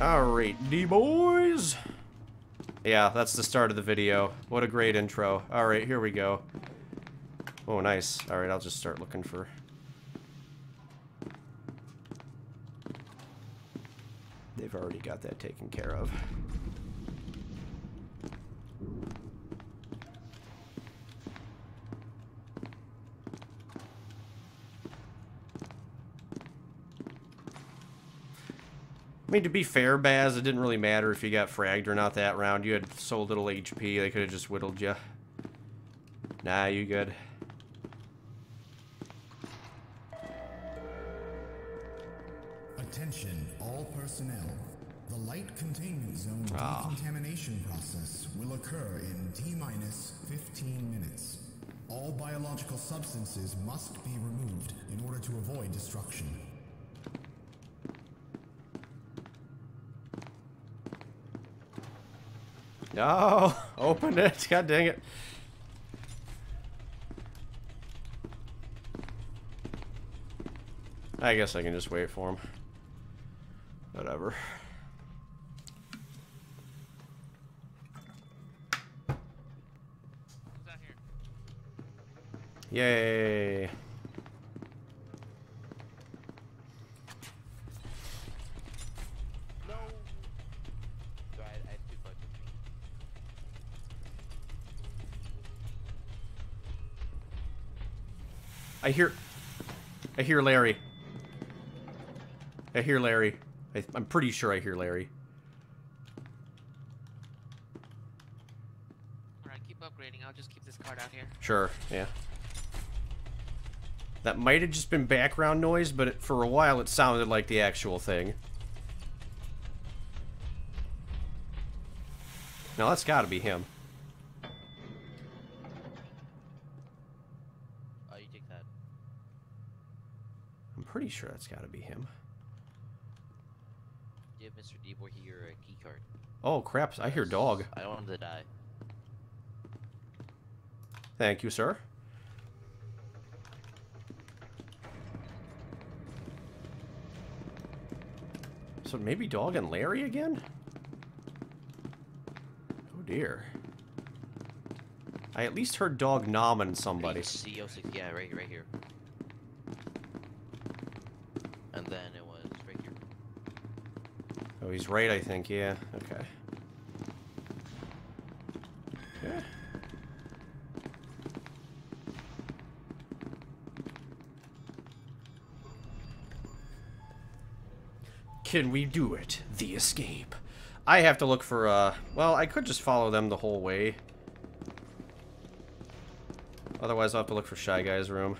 Alright, D-boys. Yeah, that's the start of the video. What a great intro. Alright, here we go. Oh, nice. Alright, I'll just start looking for... They've already got that taken care of. Mean, to be fair, Baz, it didn't really matter if you got fragged or not that round. You had so little HP, they could have just whittled you. Nah, you good. Attention, all personnel. The light containment zone Ah. decontamination process will occur in T-minus 15 minutes. All biological substances must be removed in order to avoid destruction. No, open it. God dang it. I guess I can just wait for him. Whatever. Who's out here? Yay. No. Sorry, I, I had two bugs with me. I hear... I hear Larry. I hear Larry. I, I'm pretty sure I hear Larry. Alright, keep upgrading. I'll just keep this card out here. Sure, yeah. That might have just been background noise, but it, for a while it sounded like the actual thing. No, that's gotta be him. Oh, you take that. I'm pretty sure that's gotta be him. Give Mr. D-Boy here a key card. Oh, crap, I hear dog. I don't want him to die. Thank you, sir. So maybe Dog and Larry again? Oh dear. I at least heard Dog nomming somebody. CO6, yeah, right, right here. And then it was right here. Oh, he's right, I think. Yeah, okay. Can we do it? The escape. I have to look for, uh... Well, I could just follow them the whole way. Otherwise, I'll have to look for Shy Guy's room.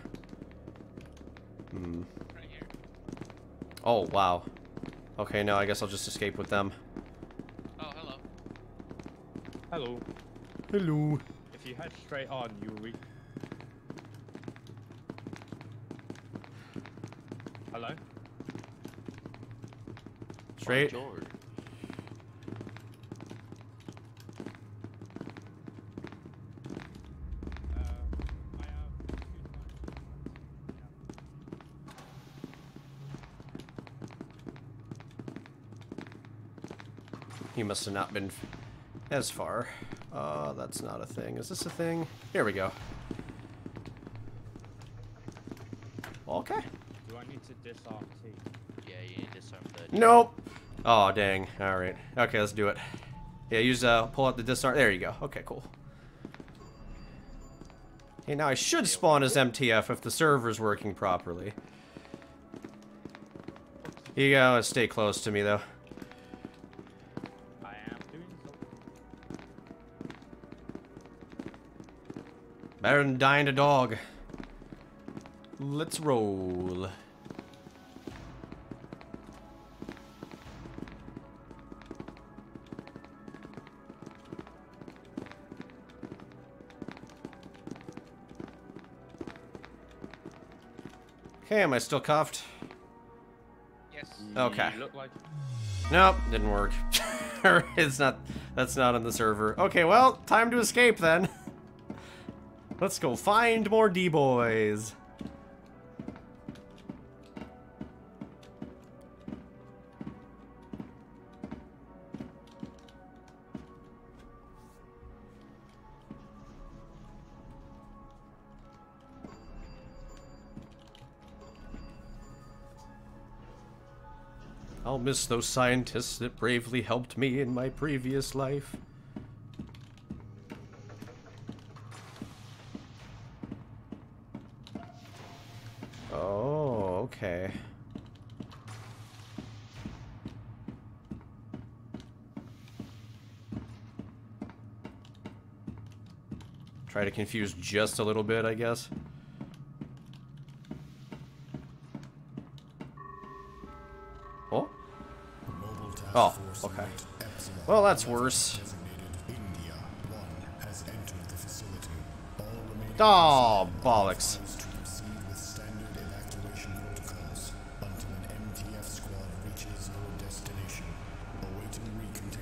Hmm. Right here. Oh, wow. Okay, no, I guess I'll just escape with them. Oh, hello. Hello. Hello. If you head straight on, you'll reach. Hello? Straight? George. He must have not been as far. Uh, that's not a thing. Is this a thing? Here we go. Okay. Do I need to disarm T? Yeah, you need to disarm the... Nope. Oh, dang. Alright. Okay, let's do it. Yeah, use, uh, pull out the disarm. There you go. Okay, cool. Okay, now I should spawn as MTF if the server's working properly. You gotta stay close to me, though. Better than dying to dog. Let's roll. Okay, am I still cuffed? Yes. Okay. Like. Nope, didn't work. it's not, that's not on the server. Okay, well, time to escape then. Let's go find more D-boys. I'll miss those scientists that bravely helped me in my previous life. Try to confuse just a little bit, I guess. Oh? Oh, okay. Well, that's worse. designated India 1 has entered the facility. All remaining Oh, bollocks.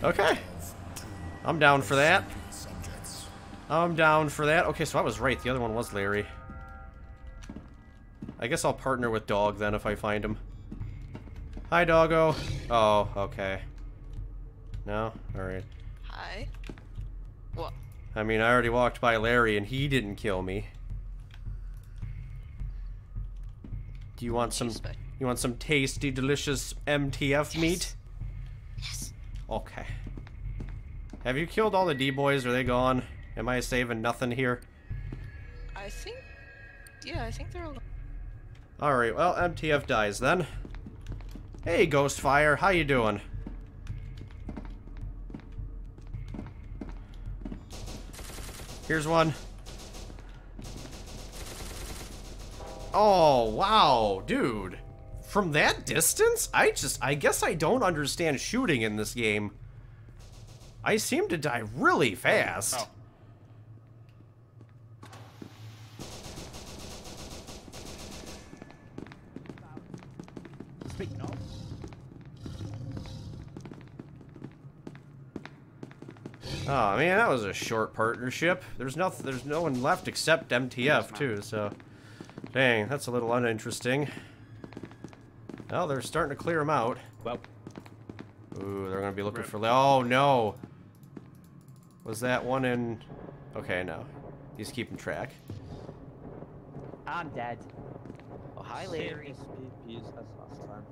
Okay. I'm down for that. I'm down for that. Okay, so I was right. The other one was Larry. I guess I'll partner with Dog then if I find him. Hi, Doggo. Oh, okay. No? Alright. Hi. What? I mean, I already walked by Larry and he didn't kill me. Do you want some... You want some tasty, delicious MTF meat? Yes. Okay. Have you killed all the D-boys? Are they gone? Am I saving nothing here? I think. Yeah, I think they're all. Alright, well, MTF dies then. Hey, Ghostfire, how you doing? Here's one. Oh, wow, dude. From that distance? I just, I guess I don't understand shooting in this game. I seem to die really fast. Oh. Oh man, that was a short partnership. There's nothing. There's no one left except MTF too. So, dang, that's a little uninteresting. Well, they're starting to clear them out. well, Ooh, they're gonna be looking Rip. for. Oh no. Was that one in? Okay, no. He's keeping track. I'm dead. Oh, hi, same Larry. SPPs as last time.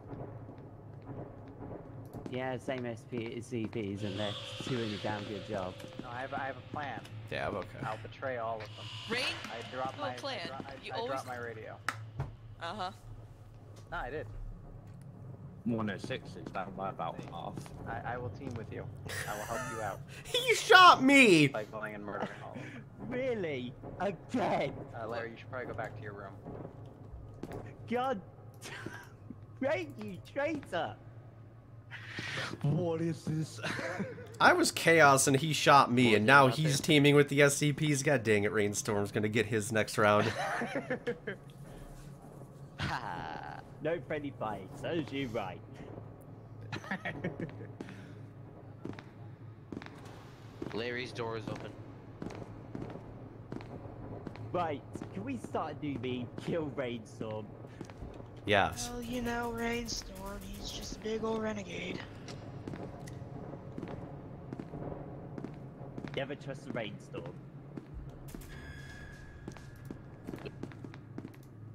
Yeah, same SP as CPs, and they're doing a damn good job. No, I have, I have a plan. Yeah, okay. I'll betray all of them. Rain? I dropped my plan. I, dro- I, You I always- dropped my radio. Uh huh. No, I did. 106 is down by about half. I, I will team with you. I will help you out He shot me. by going and murdering all of them. Really? Again? Uh, Larry, you should probably go back to your room. God. Right, you traitor! What is this? I was chaos and he shot me, and now out there. he's teaming with the SCPs. God dang it, Rainstorm's gonna get his next round. Ha! No friendly fights, as you right. Larry's door is open. Right, can we start a new meme? Kill Rainstorm. Yes. Well, you know, Rainstorm, he's just a big old renegade. Never trust the Rainstorm.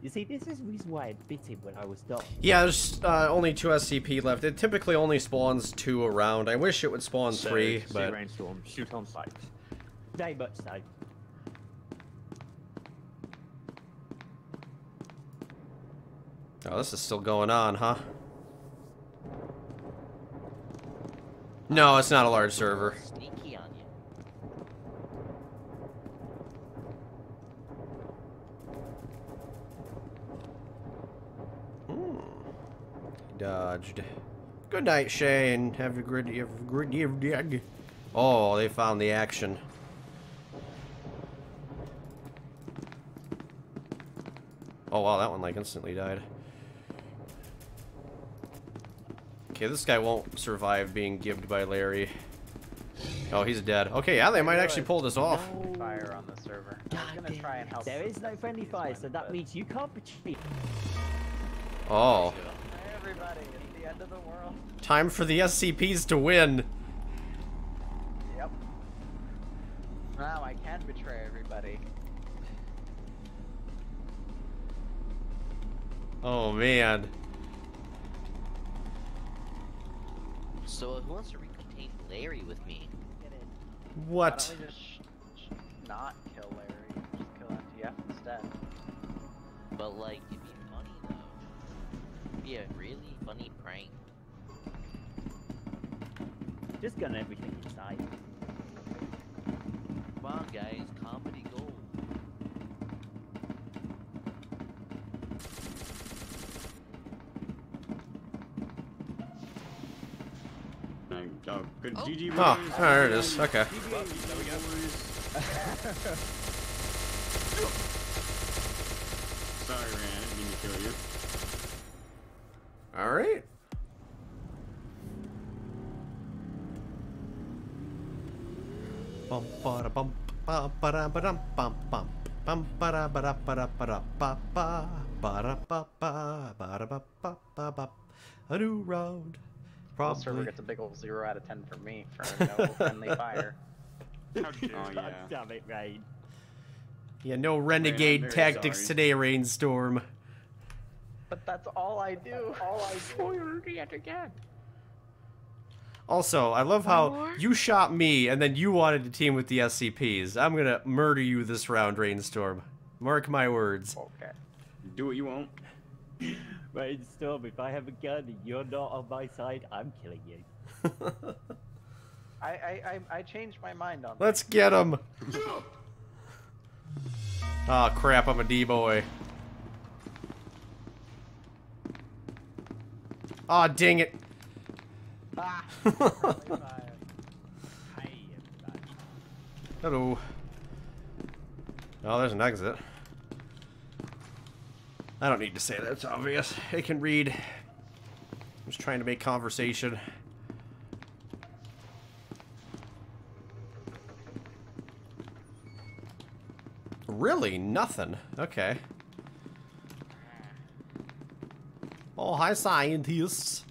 You see, this is the reason why I bit him when I was done. Yeah, there's uh, only two SCP left. It typically only spawns two around. I wish it would spawn So, three, see but rainstorm, shoot on sight. Very much so. Oh, this is still going on, huh? No, it's not a large server. You. Dodged. Good night, Shane. Have a good, have a good evening. Oh, they found the action. Oh wow, that one like instantly died. Okay, this guy won't survive being gibbed by Larry. Oh, he's dead. Okay, yeah, they might actually pull this off. Fire on the server. I was gonna try and help. There is no friendly fire, so that means you can't retreat. Oh, Everybody, it's the end of the world. time for the SCPs to win. Yep. Now I can betray everybody. Oh man. So who wants to recontain Larry with me? Why What? don't we just sh- sh- not kill Larry? Just kill MTF instead. But like, it'd be funny though. It'd be a really funny prank. Just gun everything inside. Come on, guys, comedy gold. Thank- Oh, good. Oh. GG. Oh, boys. oh, there it is. Okay. Sorry, Ran. I didn't mean to kill you. All right. Bum ba bum ba ba ba dum bum bum bum ba da ba da ba da ba da ba ba ba da ba ba ba da ba ba ba ba. A new round. The server gets a big old zero out of ten from me for no friendly fire. How dare oh, yeah. Oh, damn it, Rain. Yeah, no renegade very tactics sorry. today, Rainstorm. But that's all I do. all I do. yet again. Also, I love how more? you shot me and then you wanted to team with the SCPs. I'm gonna murder you this round, Rainstorm. Mark my words. Okay. Do what you want. Rainstorm, if I have a gun and you're not on my side, I'm killing you. I I I, I changed my mind on Let's get him. Oh crap, I'm a D-boy. Aw, dang it. Ah, friendly fire. Hey, everybody. Hello. Oh, there's an exit. I don't need to say that, it's obvious. I can read. I'm just trying to make conversation. Really? Nothing? Okay. Oh, hi, scientists.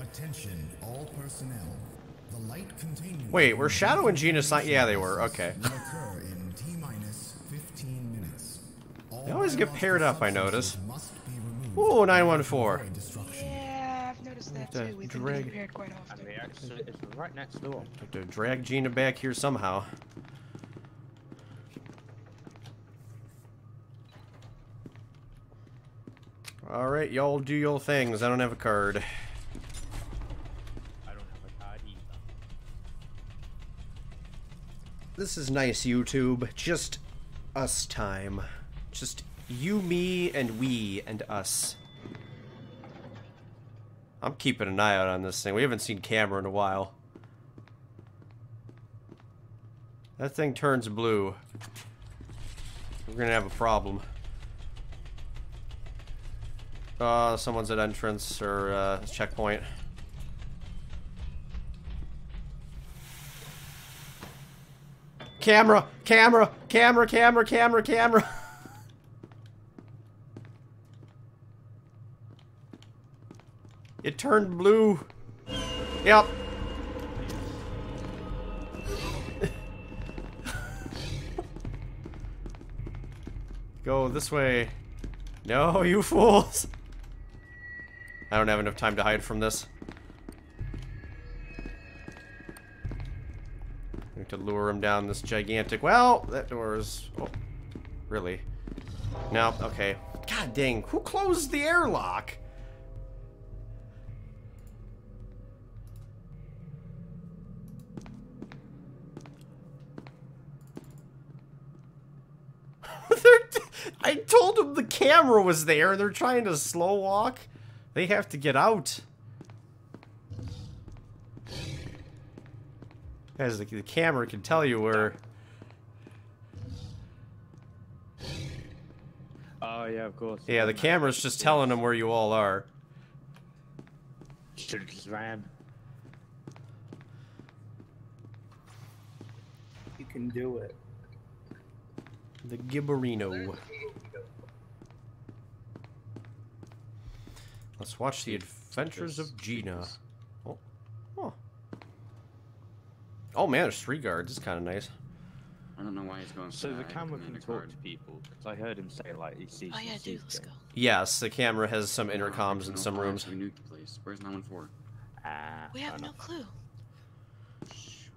Attention, all personnel. The light containment. Wait, were in Shadow and Gina si- yeah, they were, okay. Will occur in T minus 15 minutes. All They always get paired up, I notice. substances must be removed Ooh, in order to 914. Yeah, I've noticed that to too. We've drag- getting paired quite And often. they actually, it's right next door. Have to drag Gina back here somehow. Alright, y'all do your things. I don't have a card. I don't have a card either. This is nice, YouTube. Just us time. Just you, me, and we, and us. I'm keeping an eye out on this thing. We haven't seen camera in a while. That thing turns blue. We're gonna have a problem. Uh, someone's at entrance or uh, checkpoint. Camera, camera, camera, camera, camera, camera. It turned blue. Yep. Go this way. No, you fools. I don't have enough time to hide from this. To lure him down this gigantic. Well, that door is. Oh, really? No. Okay. God dang! Who closed the airlock? I told them the camera was there. They're trying to slow walk. They have to get out. Guys, the, the camera can tell you where. Oh yeah, of course. Yeah, the camera's just telling them where you all are. Should have just ran. You can do it. The Gibberino. Let's watch the adventures of Gina. Oh. Oh. Oh man, there's three guards. It's kind of nice. I don't know why he's going. So for the camera can talk to people. Because I heard him say like he sees. Oh yeah, dude, let's go. things. Yes, the camera has some Oh, intercoms in no some fire, rooms. so we nuke the place. Where's 914? Ah, We have no enough. clue. Shoot.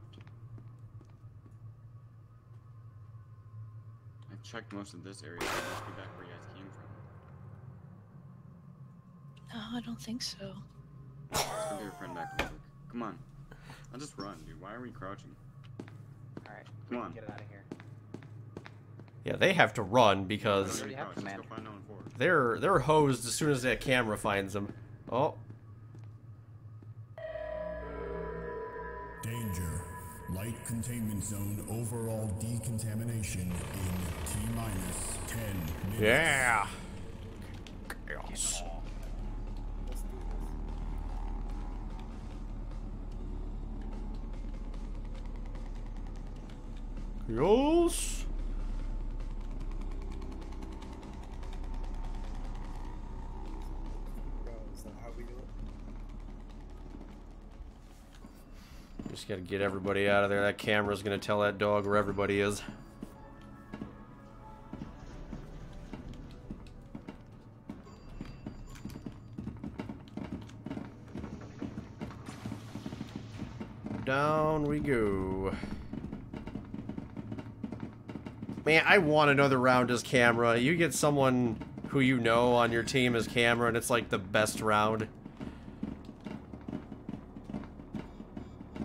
I've checked most of this area. so it must be back where you guys came from. No, I don't think so. Let's go get your friend back real quick. Come on. I'll just run, dude. Why are we crouching? Alright, Come on. get it out of here. Yeah, they have to run Why because don't we have crouch? Let's command. go find 914. they're they're hosed as soon as that camera finds them. Oh, Danger. Light containment zone overall decontamination in T minus 10 minutes. yeah. Chaos. Chaos. Just gotta get everybody out of there. That camera's gonna tell that dog where everybody is. Down we go. Man, I want another round as camera. You get someone who you know on your team as camera, and it's like the best round.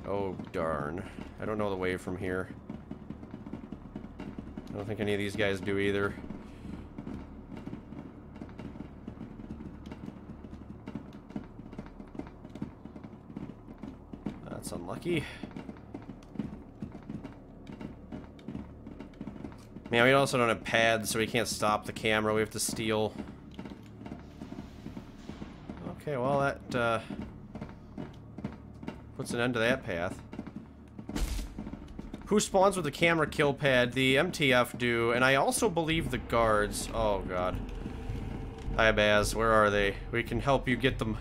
Oh, darn. I don't know the way from here. I don't think any of these guys do either. That's unlucky. Man, we also don't have pads, so we can't stop the camera. We have to steal. Okay, well, that, uh, puts an end to that path. Who spawns with the camera kill pad? The MTF do, and I also believe the guards. Oh, God. Hi, Baz. Where are they? We can help you get them.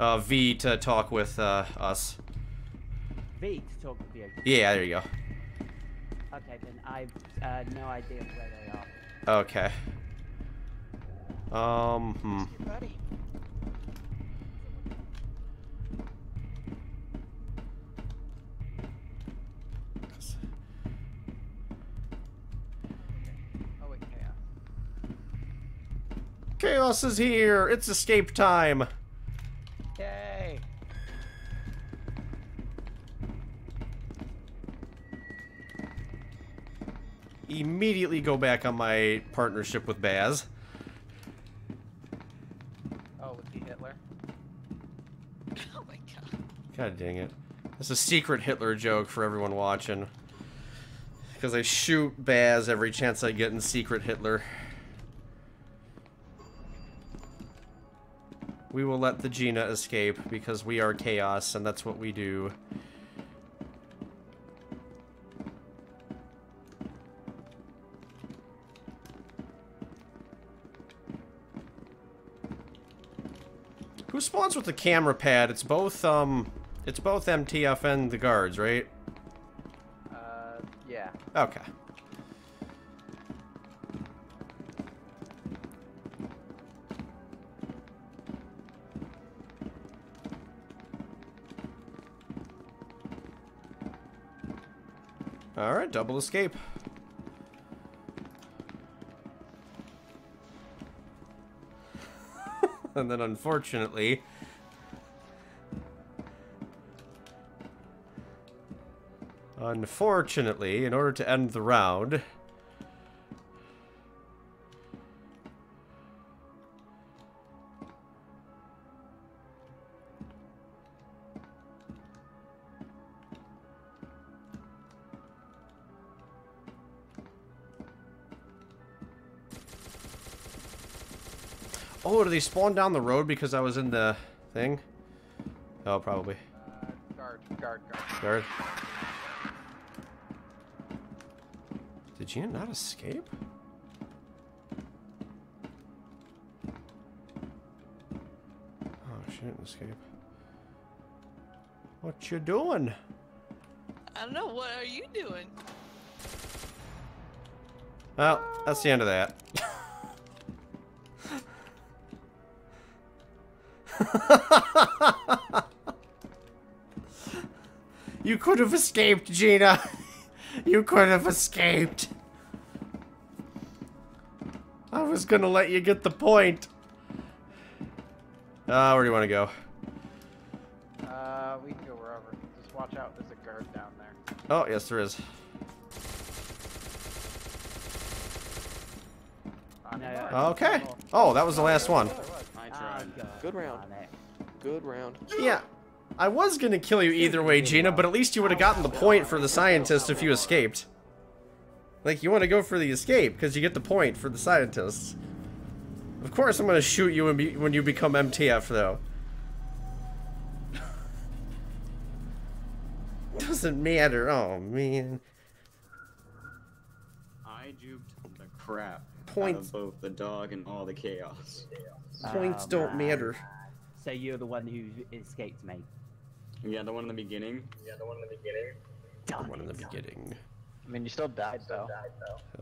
Uh, V to talk with, uh, us. V to talk with you. Yeah, there you go. Okay, then I've uh, no idea where they are. Okay. Um, hmm. Your buddy. Oh wait, chaos. Chaos is here! It's escape time! Immediately go back on my partnership with Baz. Oh, with the Hitler. Oh my god. God dang it. That's a secret Hitler joke for everyone watching. Because I shoot Baz every chance I get in secret Hitler. We will let the Gina escape because we are chaos and that's what we do. Spawns with the camera pad? It's both, um, it's both MTF and the guards, right? Uh, yeah. Okay. Alright, double escape. and then unfortunately... Unfortunately, in order to end the round... Oh, do they spawn down the road because I was in the thing? Oh, probably. Uh, guard, guard, guard. Guard. Did Gina not escape? Oh, she didn't escape. What you doing? I don't know. What are you doing? Well, that's the end of that. you could have escaped, Gina. You could have escaped. Was gonna let you get the point. Uh, where do you want to go? Uh, we can go wherever. Just watch out. There's a guard down there. Oh, yes, there is. On yeah. Okay. Oh, that was the last one. I Ah, tried. Good round. Good round. Yeah. I was gonna kill you either way, Gina, but at least you would have gotten the point for the scientist if you escaped. Like, you want to go for the escape, because you get the point for the scientists. Of course I'm gonna shoot you when, be when you become MTF, though. Doesn't matter. Oh, man. I juked the crap Points. out of both the dog and all the chaos. Points Oh, don't man. matter. So you're the one who escaped me. Yeah, the one in the beginning. Yeah, the one in the beginning. Darn One in the it. beginning. I mean, you still died though.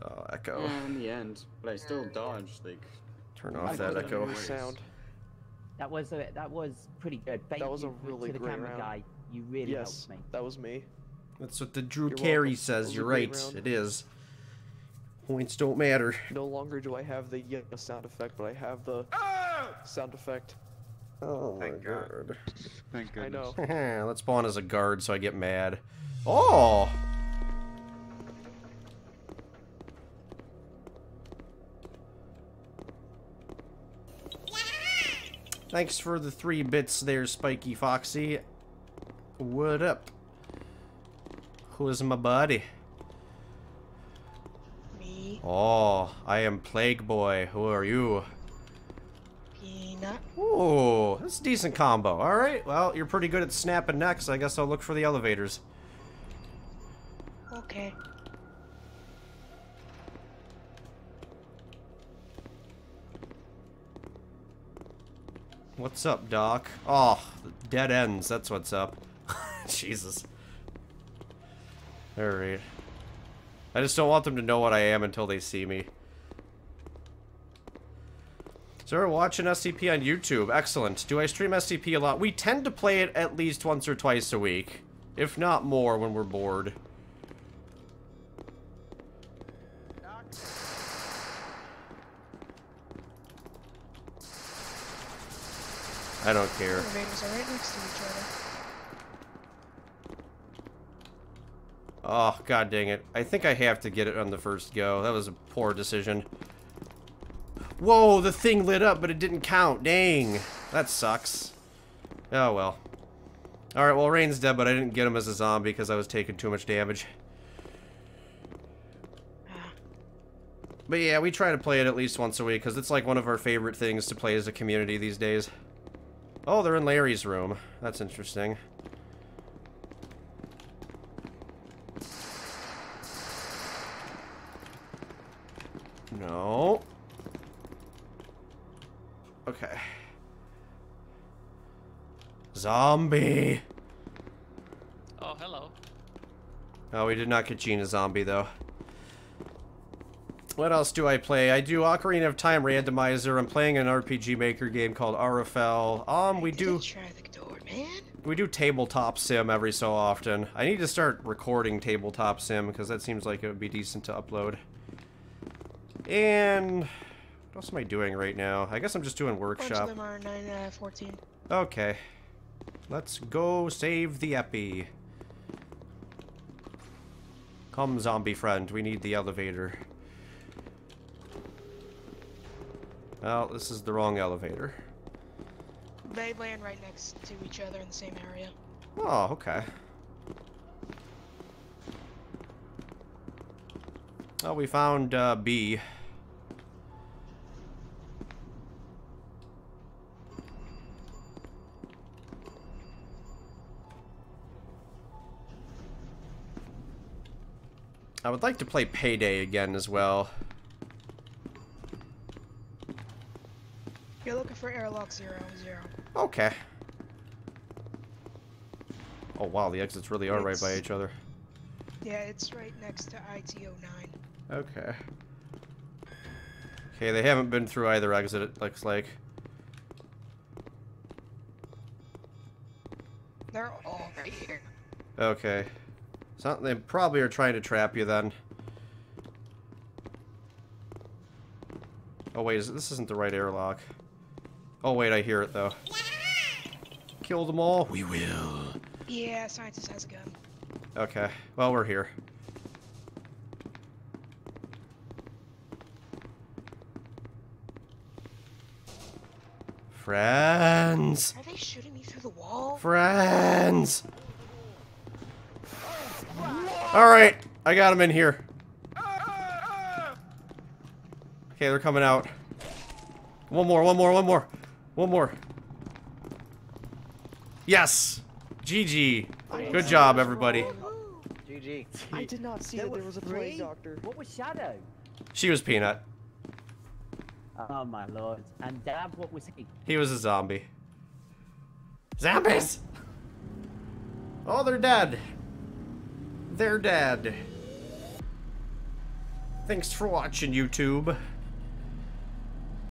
Oh, Echo. Yeah, in the end, but I still dodged. Like, Turn off that Echo. sound. That was a, that was pretty good. Thank was a really to the great camera round. guy. You really Yes, helped me. that was me. That's what the Drew You're Carey welcome. Says. You're right. round. It is. Points don't matter. No longer do I have the yeah sound effect, but I have the ah! sound effect. Oh my Thank God. god. thank I know. Let's spawn as a guard so I get mad. Oh! Thanks for the three bits there, Spiky Foxy. What up? Who's my buddy? Me, Oh, I am Plague Boy. Who are you? Peanut. Ooh, that's a decent combo. Alright, well, you're pretty good at snapping necks. I guess I'll look for the elevators. Okay. What's up, Doc? Oh, dead ends. That's what's up. Jesus. Alright. I just don't want them to know what I am until they see me. We're watching SCP on YouTube. Excellent. Do I stream SCP a lot? We tend to play it at least once or twice a week. If not more when we're bored. I don't care. Elevators are right next to each other. Oh, god dang it. I think I have to get it on the first go. That was a poor decision. Whoa, the thing lit up, but it didn't count. Dang. That sucks. Oh, well. Alright, well, Rain's dead, but I didn't get him as a zombie because I was taking too much damage. But yeah, we try to play it at least once a week because it's like one of our favorite things to play as a community these days. Oh, they're in Larry's room. That's interesting. No. Okay. Zombie. Oh, hello. Oh, we did not get Gina Zombie, though. What else do I play? I do Ocarina of Time Randomizer. I'm playing an RPG Maker game called RFL. Um, we do Try the door, man. we do tabletop sim every so often. I need to start recording tabletop sim because that seems like it would be decent to upload. And what else am I doing right now? I guess I'm just doing workshop. of them are 9 uh, 14. Okay. Let's go save the Epi. Come, zombie friend. We need the elevator. Well, this is the wrong elevator. They land right next to each other in the same area. Oh, okay. Oh, we found uh, B. I would like to play Payday again as well. You're looking zero zero. Okay. Oh wow, the exits really are right by each other. Yeah, it's right next to ITO9. Okay. Okay, they haven't been through either exit, it looks like. They're all right here. Okay. So they probably are trying to trap you then. Oh wait, this isn't the right airlock. Oh wait, I hear it though. Kill them all. We will. Yeah, scientist has a gun. Okay. Well, we're here. Friends. Are they shooting me through the wall? Friends. All right, I got them in here. Okay, they're coming out. One more, one more, one more. One more. Yes. GG. Good job, everybody. GG. I did not see There that there was a three? plague doctor. What was Shadow? She was Peanut. Oh my lord. And Dab, what was he? He was a zombie. Zombies! Oh, they're dead. They're dead. Thanks for watching, YouTube.